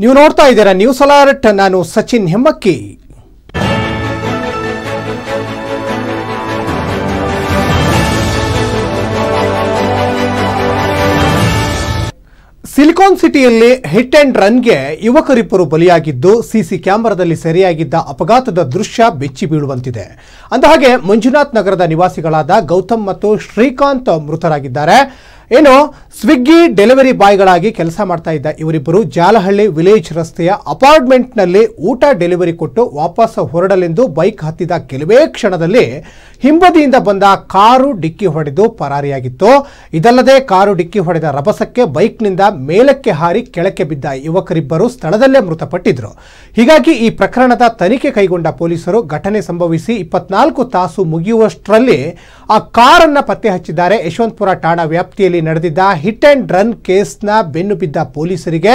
ನೀವು ನೋಡ್ತಾ ಇದ್ದೀರಾ ನ್ಯೂಸ್ ಅಲರ್ಟ್ ನಾನು ಸಚಿನ್ ಹೆಮ್ಮಕ್ಕಿ. ಸಿಲಿಕಾನ್ ಸಿಟಿಯಲ್ಲಿ ಹಿಟ್ ಅಂಡ್ ರನ್ಗೆ ಯುವಕರಿಬ್ಬರು ಬಲಿಯಾಗಿದ್ದು ಸಿಸಿ ಕ್ಯಾಮೆರಾದಲ್ಲಿ ಸೆರೆಯಾಗಿದ್ದ ಅಪಘಾತದ ದೃಶ್ಯ ಬೆಚ್ಚಿ ಬೀಳುವಂತಿದೆ. ಅಂದಹಾಗೆ, ಮಂಜುನಾಥ್ ನಗರದ ನಿವಾಸಿಗಳಾದ ಗೌತಮ್ ಮತ್ತು ಶ್ರೀಕಾಂತ್ ಮೃತರಾಗಿದ್ದಾರೆ. ಏನು, ಸ್ವಿಗ್ಗಿ ಡೆಲಿವರಿ ಬಾಯ್ಗಳಾಗಿ ಕೆಲಸ ಮಾಡ್ತಾ ಇದ್ದ ಇವರಿಬ್ಬರು ಜಾಲಹಳ್ಳಿ ವಿಲೇಜ್ ರಸ್ತೆಯ ಅಪಾರ್ಟ್ಮೆಂಟ್ನಲ್ಲಿ ಊಟ ಡೆಲಿವರಿ ಕೊಟ್ಟು ವಾಪಸ್ ಹೊರಡಲೆಂದು ಬೈಕ್ ಹತ್ತಿದ ಕೆಲವೇ ಕ್ಷಣದಲ್ಲಿ ಹಿಂಬದಿಯಿಂದ ಬಂದ ಕಾರು ಡಿಕ್ಕಿ ಹೊಡೆದು ಪರಾರಿಯಾಗಿತ್ತು. ಇದಲ್ಲದೆ ಕಾರು ಡಿಕ್ಕಿ ಹೊಡೆದ ರಭಸಕ್ಕೆ ಬೈಕ್ನಿಂದ ಮೇಲಕ್ಕೆ ಹಾರಿ ಕೆಳಕ್ಕೆ ಬಿದ್ದ ಯುವಕರಿಬ್ಬರು ಸ್ಥಳದಲ್ಲೇ ಮೃತಪಟ್ಟಿದ್ರು. ಹೀಗಾಗಿ ಈ ಪ್ರಕರಣದ ತನಿಖೆ ಕೈಗೊಂಡ ಪೊಲೀಸರು ಘಟನೆ ಸಂಭವಿಸಿ ಇಪ್ಪತ್ನಾಲ್ಕು ತಾಸು ಮುಗಿಯುವಷ್ಟರಲ್ಲಿ ಆ ಕಾರನ್ನ ಪತ್ತೆ ಹಚ್ಚಿದ್ದಾರೆ ಯಶವಂತಪುರ ಠಾಣಾ ವ್ಯಾಪ್ತಿಯಲ್ಲಿ ನಡೆದಿದ್ದ ಹಿಟ್ ಅಂಡ್ ರನ್ ಕೇಸ್ನ ಬೆನ್ನು ಬಿದ್ದ ಪೊಲೀಸರಿಗೆ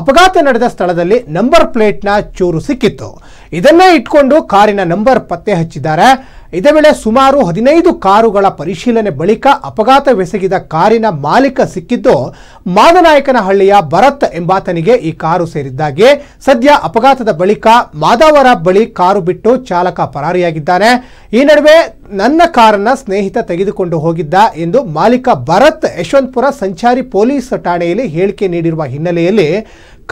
ಅಪಘಾತ ನಡೆದ ಸ್ಥಳದಲ್ಲಿ ನಂಬರ್ ಪ್ಲೇಟ್ನ ಚೂರು ಸಿಕ್ಕಿತ್ತು. ಇದನ್ನೇ ಇಟ್ಕೊಂಡು ಕಾರಿನ ನಂಬರ್ ಪತ್ತೆ ಹಚ್ಚಿದ್ದಾರೆ. ಇದೇ ವೇಳೆ ಸುಮಾರು ಹದಿನೈದು ಕಾರುಗಳ ಪರಿಶೀಲನೆ ಬಳಿಕ ಅಪಘಾತವೆಸಗಿದ ಕಾರಿನ ಮಾಲೀಕ ಸಿಕ್ಕಿದ್ದು, ಮಾದನಾಯಕನಹಳ್ಳಿಯ ಭರತ್ ಎಂಬಾತನಿಗೆ ಈ ಕಾರು ಸೇರಿದ್ದಾಗೆ ಸದ್ಯ ಅಪಘಾತದ ಬಳಿಕ ಮಾದಾವರ ಬಳಿ ಕಾರು ಬಿಟ್ಟು ಚಾಲಕ ಪರಾರಿಯಾಗಿದ್ದಾನೆ. ಈ ನಡುವೆ ನನ್ನ ಕಾರನ್ನ ಸ್ನೇಹಿತ ತೆಗೆದುಕೊಂಡು ಹೋಗಿದ್ದ ಎಂದು ಮಾಲೀಕ ಭರತ್ ಯಶವಂತಪುರ ಸಂಚಾರಿ ಪೊಲೀಸ್ ಠಾಣೆಯಲ್ಲಿ ಹೇಳಿಕೆ ನೀಡಿರುವ ಹಿನ್ನೆಲೆಯಲ್ಲಿ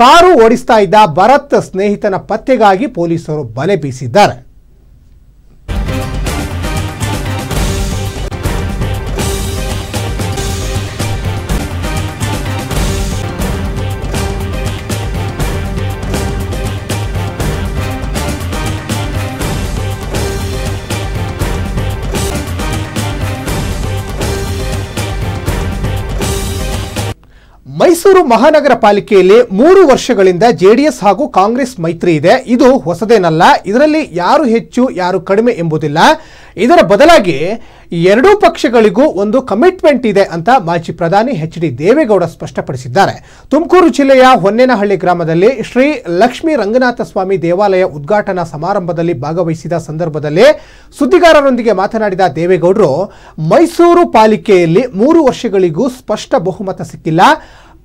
ಕಾರು ಓಡಿಸ್ತಾ ಇದ್ದ ಭರತ್ ಸ್ನೇಹಿತನ ಪತ್ತೆಗಾಗಿ ಪೊಲೀಸರು ಬಲೆ ಬೀಸಿದ್ದಾರೆ. ಮೈಸೂರು ಮಹಾನಗರ ಪಾಲಿಕೆಯಲ್ಲಿ ಮೂರು ವರ್ಷಗಳಿಂದ ಜೆಡಿಎಸ್ ಹಾಗೂ ಕಾಂಗ್ರೆಸ್ ಮೈತ್ರಿ ಇದೆ. ಇದು ಹೊಸದೇನಲ್ಲ, ಇದರಲ್ಲಿ ಯಾರು ಹೆಚ್ಚು, ಯಾರು ಕಡಿಮೆ ಎಂಬುದಿಲ್ಲ. ಇದರ ಬದಲಾಗಿ ಎರಡೂ ಪಕ್ಷಗಳಿಗೂ ಒಂದು ಕಮಿಟ್ಮೆಂಟ್ ಇದೆ ಅಂತ ಮಾಜಿ ಪ್ರಧಾನಿ ಎಚ್ ಡಿ ದೇವೇಗೌಡ ಸ್ಪಷ್ಟಪಡಿಸಿದ್ದಾರೆ. ತುಮಕೂರು ಜಿಲ್ಲೆಯ ಹೊನ್ನೇನಹಳ್ಳಿ ಗ್ರಾಮದಲ್ಲಿ ಶ್ರೀ ಲಕ್ಷ್ಮೀ ರಂಗನಾಥ ಸ್ವಾಮಿ ದೇವಾಲಯ ಉದ್ಘಾಟನಾ ಸಮಾರಂಭದಲ್ಲಿ ಭಾಗವಹಿಸಿದ ಸಂದರ್ಭದಲ್ಲಿ ಸುದ್ದಿಗಾರರೊಂದಿಗೆ ಮಾತನಾಡಿದ ದೇವೇಗೌಡರು, ಮೈಸೂರು ಪಾಲಿಕೆಯಲ್ಲಿ ಮೂರು ವರ್ಷಗಳಿಗೂ ಸ್ಪಷ್ಟ ಬಹುಮತ ಸಿಕ್ಕಿಲ್ಲ.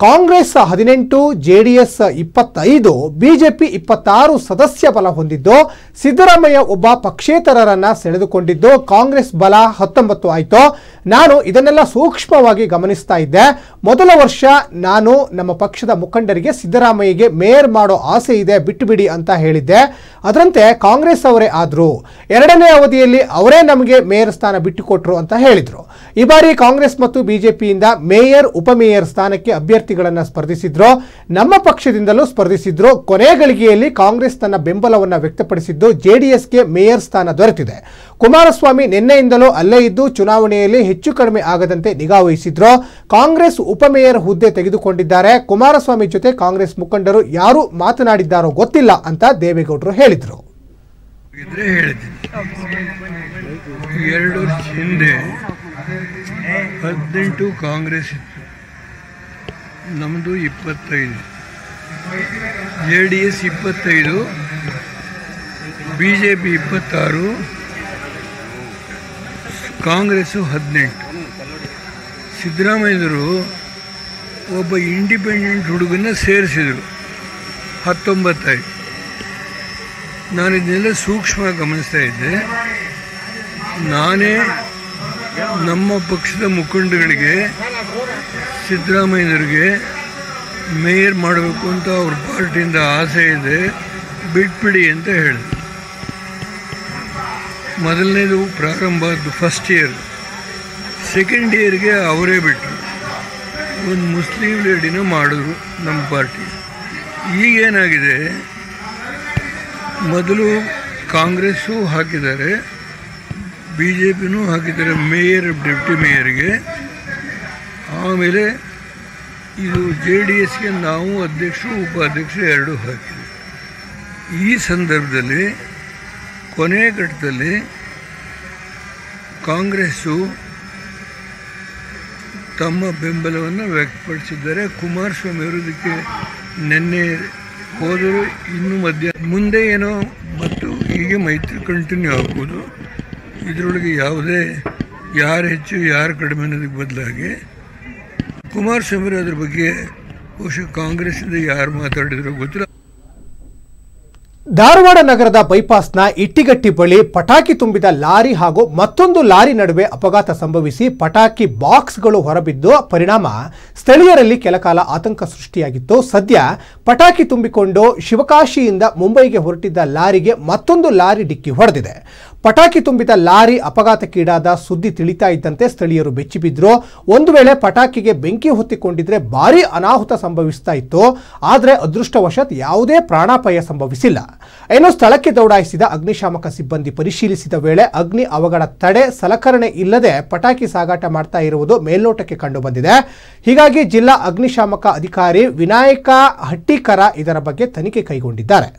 ಕಾಂಗ್ರೆಸ್ ಹದಿನೆಂಟು, ಜೆಡಿಎಸ್ ಇಪ್ಪತ್ತೈದು, ಬಿಜೆಪಿ ಇಪ್ಪತ್ತಾರು ಸದಸ್ಯ ಬಲ ಹೊಂದಿದ್ದು, ಸಿದ್ದರಾಮಯ್ಯ ಒಬ್ಬ ಪಕ್ಷೇತರರನ್ನ ಸೆಳೆದುಕೊಂಡಿದ್ದು, ಕಾಂಗ್ರೆಸ್ ಬಲ ಹತ್ತೊಂಬತ್ತು ಆಯಿತು. ನಾನು ಇದನ್ನೆಲ್ಲ ಸೂಕ್ಷ್ಮವಾಗಿ ಗಮನಿಸ್ತಾ ಇದ್ದೆ. ಮೊದಲ ವರ್ಷ ನಾನು ನಮ್ಮ ಪಕ್ಷದ ಮುಖಂಡರಿಗೆ ಸಿದ್ದರಾಮಯ್ಯಗೆ ಮೇಯರ್ ಮಾಡೋ ಆಸೆ ಇದೆ ಬಿಟ್ಟುಬಿಡಿ ಅಂತ ಹೇಳಿದ್ದೆ. ಅದರಂತೆ ಕಾಂಗ್ರೆಸ್ ಅವರೇ ಆದ್ರು, ಎರಡನೇ ಅವಧಿಯಲ್ಲಿ ಅವರೇ ನಮಗೆ ಮೇಯರ್ ಸ್ಥಾನ ಬಿಟ್ಟುಕೊಟ್ರು ಅಂತ ಹೇಳಿದ್ರು. ಈ ಬಾರಿ ಕಾಂಗ್ರೆಸ್ ಮತ್ತು ಬಿಜೆಪಿಯಿಂದ ಮೇಯರ್ ಉಪಮೇಯರ್ ಸ್ಥಾನಕ್ಕೆ ಅಭ್ಯರ್ಥಿಗಳನ್ನ ಸ್ಪರ್ಧಿಸಿದ್ರು, ನಮ್ಮ ಪಕ್ಷದಿಂದಲೂ ಸ್ಪರ್ಧಿಸಿದ್ರು ಕೊನೆ ಗಳಿಗೆಯಲ್ಲಿ ಕಾಂಗ್ರೆಸ್ ತನ್ನ ಬೆಂಬಲವನ್ನ ವ್ಯಕ್ತಪಡಿಸಿದ್ದು ಜೆಡಿಎಸ್ಗೆ ಮೇಯರ್ ಸ್ಥಾನ ದೊರೆತಿದೆ. ಕುಮಾರಸ್ವಾಮಿ ನಿನ್ನೆಯಿಂದಲೂ ಅಲ್ಲೇ ಇದ್ದು ಚುನಾವಣೆಯಲ್ಲಿ ಹೆಚ್ಚು ಕಡಿಮೆ ಆಗದಂತೆ ನಿಗಾ ವಹಿಸಿದ್ರು, ಕಾಂಗ್ರೆಸ್ ಉಪಮೇಯರ್ ಹುದ್ದೆ ತೆಗೆದುಕೊಂಡಿದ್ದಾರೆ. ಕುಮಾರಸ್ವಾಮಿ ಜೊತೆ ಕಾಂಗ್ರೆಸ್ ಮುಖಂಡರು ಯಾರು ಮಾತನಾಡಿದ್ದಾರೋ ಗೊತ್ತಿಲ್ಲ ಅಂತ ದೇವೇಗೌಡರು ಹೇಳಿದರು. ಎರಡು ವರ್ಷ ಹಿಂದೆ ಹದಿನೆಂಟು ಕಾಂಗ್ರೆಸ್ ನಮ್ಮದು ಇಪ್ಪತ್ತೈದು. ಜೆ ಡಿ ಎಸ್ ಇಪ್ಪತ್ತೈದು, ಬಿ ಜೆ ಪಿ ಇಪ್ಪತ್ತಾರು ಕಾಂಗ್ರೆಸ್ಸು ಹದಿನೆಂಟು. ಸಿದ್ದರಾಮಯ್ಯರು ಒಬ್ಬ ಇಂಡಿಪೆಂಡೆಂಟ್ ಹುಡುಗನ ಸೇರಿಸಿದರು. ಹತ್ತೊಂಬತ್ತೈದು. ನಾನು ಇದನ್ನೆಲ್ಲ ಸೂಕ್ಷ್ಮ ಗಮನಿಸ್ತಾ ಇದ್ದೆ. ನಾನೇ ನಮ್ಮ ಪಕ್ಷದ ಮುಖಂಡಗಳಿಗೆ ಸಿದ್ದರಾಮಯ್ಯನವರಿಗೆ ಮೇಯರ್ ಮಾಡಬೇಕು ಅಂತ ಅವ್ರ ಪಾರ್ಟಿಯಿಂದ ಆಸೆ ಇದೆ, ಬಿಟ್ಬಿಡಿ ಅಂತ ಹೇಳಿದ್ರು. ಮೊದಲನೇದು ಪ್ರಾರಂಭ ಫಸ್ಟ್ ಇಯರ್ ಸೆಕೆಂಡ್ ಇಯರ್ಗೆ ಅವರೇ ಬಿಟ್ಟರು ಒಂದು ಮುಸ್ಲಿಂ ಲೇಡಿನ ಮಾಡಿದ್ರು ನಮ್ಮ ಪಾರ್ಟಿ. ಈಗೇನಾಗಿದೆ ಮೊದಲು ಕಾಂಗ್ರೆಸ್ಸು ಹಾಕಿದ್ದಾರೆ ಬಿ ಜೆ ಪಿನೂ ಹಾಕಿದ್ದಾರೆ, ಮೇಯರ್, ಡೆಪ್ಟಿ ಮೇಯರ್ಗೆ. ಆಮೇಲೆ ಇದು ಜೆ ಡಿ ಎಸ್ಗೆ ನಾವು ಅಧ್ಯಕ್ಷರು, ಉಪಾಧ್ಯಕ್ಷರು ಎರಡೂ ಹಾಕಿದ್ವಿ. ಈ ಸಂದರ್ಭದಲ್ಲಿ ಕೊನೆಯ ಘಟ್ಟದಲ್ಲಿ ಕಾಂಗ್ರೆಸ್ಸು ತಮ್ಮ ಬೆಂಬಲವನ್ನು ವ್ಯಕ್ತಪಡಿಸಿದ್ದಾರೆ. ಕುಮಾರಸ್ವಾಮಿ ಅವರು ಇದಕ್ಕೆ ನಿನ್ನೆ ಹೋದರೂ, ಇನ್ನು ಮಧ್ಯ, ಮುಂದೆ ಏನೋ ಮತ್ತು ಹೀಗೆ ಮೈತ್ರಿ ಕಂಟಿನ್ಯೂ ಆಗ್ಬೋದು. ಇದರೊಳಗೆ ಯಾವುದೇ, ಯಾರು ಹೆಚ್ಚು, ಯಾರು ಕಡಿಮೆ ಅನ್ನೋದಕ್ಕೆ ಬದಲಾಗಿ ಕುಮಾರಸ್ವಾಮಿ ಅದ್ರ ಬಗ್ಗೆ ಬಹುಶಃ ಕಾಂಗ್ರೆಸ್ಸಿಂದ ಯಾರು ಮಾತಾಡಿದ್ರು ಗೊತ್ತಿಲ್ಲ. ಧಾರವಾಡ ನಗರದ ಬೈಪಾಸ್ನ ಇಟ್ಟಿಗಟ್ಟಿ ಬಳಿ ಪಟಾಕಿ ತುಂಬಿದ ಲಾರಿ ಹಾಗೂ ಮತ್ತೊಂದು ಲಾರಿ ನಡುವೆ ಅಪಘಾತ ಸಂಭವಿಸಿ ಪಟಾಕಿ ಬಾಕ್ಸ್ಗಳು ಹೊರಬಿದ್ದು ಪರಿಣಾಮ ಸ್ಥಳೀಯರಲ್ಲಿ ಕೆಲಕಾಲ ಆತಂಕ ಸೃಷ್ಟಿಯಾಗಿತ್ತು. ಸದ್ಯ ಪಟಾಕಿ ತುಂಬಿಕೊಂಡು ಶಿವಕಾಶಿಯಿಂದ ಮುಂಬೈಗೆ ಹೊರಟಿದ್ದ ಲಾರಿಗೆ ಮತ್ತೊಂದು ಲಾರಿ ಡಿಕ್ಕಿ ಹೊಡೆದಿದೆ. ಪಟಾಕಿ ತುಂಬಿದ ಲಾರಿ ಅಪಘಾತಕ್ಕೀಡಾದ ಸುದ್ದಿ ತಿಳಿತಾ ಇದ್ದಂತೆ ಸ್ಥಳೀಯರು ಬೆಚ್ಚಿಬಿದ್ರು. ಒಂದು ವೇಳೆ ಪಟಾಕಿಗೆ ಬೆಂಕಿ ಹೊತ್ತಿಕೊಂಡಿದ್ರೆ ಭಾರೀ ಅನಾಹುತ ಸಂಭವಿಸ್ತಾ ಇತ್ತು. ಆದರೆ ಅದೃಷ್ಟವಶಾತ್ ಯಾವುದೇ ಪ್ರಾಣಾಪಾಯ ಸಂಭವಿಸಿಲ್ಲ. ಇನ್ನು ಸ್ಥಳಕ್ಕೆ ದೌಡಾಯಿಸಿದ ಅಗ್ನಿಶಾಮಕ ಸಿಬ್ಬಂದಿ ಪರಿಶೀಲಿಸಿದ ವೇಳೆ ಅಗ್ನಿ ಅವಘಡ ತಡೆ ಸಲಕರಣೆ ಇಲ್ಲದೆ ಪಟಾಕಿ ಸಾಗಾಟ ಮಾಡ್ತಾ ಇರುವುದು ಮೇಲ್ನೋಟಕ್ಕೆ ಕಂಡುಬಂದಿದೆ. ಹೀಗಾಗಿ ಜಿಲ್ಲಾ ಅಗ್ನಿಶಾಮಕ ಅಧಿಕಾರಿ ವಿನಾಯಕ ಹಟ್ಟಿಕರ ಇದರ ಬಗ್ಗೆ ತನಿಖೆ ಕೈಗೊಂಡಿದ್ದಾರೆ.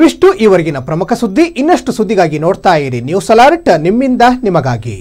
ಇವಿಷ್ಟು ಈವರೆಗಿನ ಪ್ರಮುಖ ಸುದ್ದಿ ಇನ್ನಷ್ಟು ಸುದ್ದಿಗಾಗಿ ನೋಡ್ತಾ ಇರಿ. ನ್ಯೂಸ್ ಅಲರ್ಟ್ ನಿಮ್ಮಿಂದ ನಿಮಗಾಗಿ.